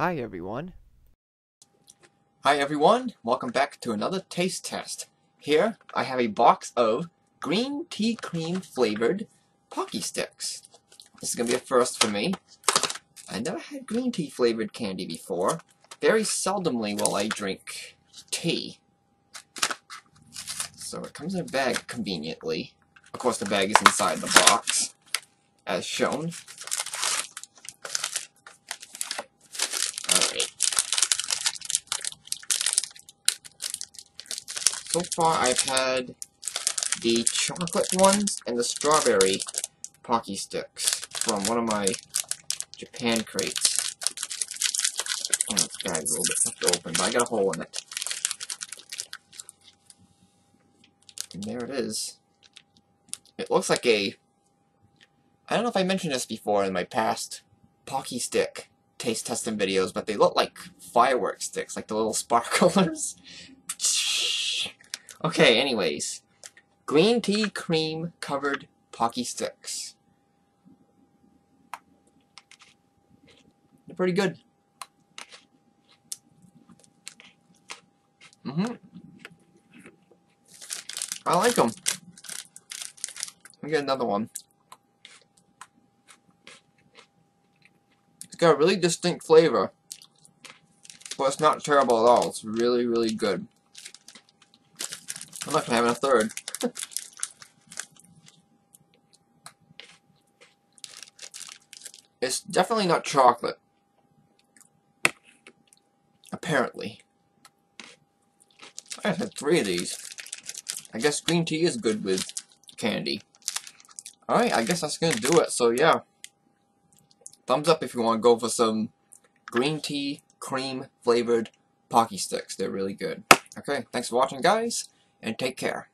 Hi everyone. Hi everyone, welcome back to another taste test. Here I have a box of green tea cream flavored Pocky Sticks. This is going to be a first for me. I never had green tea flavored candy before. Very seldomly will I drink tea. So it comes in a bag conveniently. Of course the bag is inside the box, as shown. Alright. So far I've had the chocolate ones and the strawberry Pocky Sticks from one of my Japan crates. Oh, this bag's a little bit tough to open, but I got a hole in it. And there it is. It looks like a... I don't know if I mentioned this before in my past Pocky Stick taste testing videos, but they look like firework sticks, like the little sparklers. Okay, anyways. Green tea cream covered Pocky Sticks. They're pretty good. Mm-hmm. I like them. Let me get another one. It's got a really distinct flavor. But it's not terrible at all. It's really, really good. I'm not gonna have a third. it's definitely not chocolate. Apparently. I had three of these. I guess green tea is good with candy. Alright, I guess that's gonna do it. So yeah. Thumbs up if you want to go for some green tea cream flavored Pocky Sticks. They're really good. Okay, thanks for watching guys, and take care.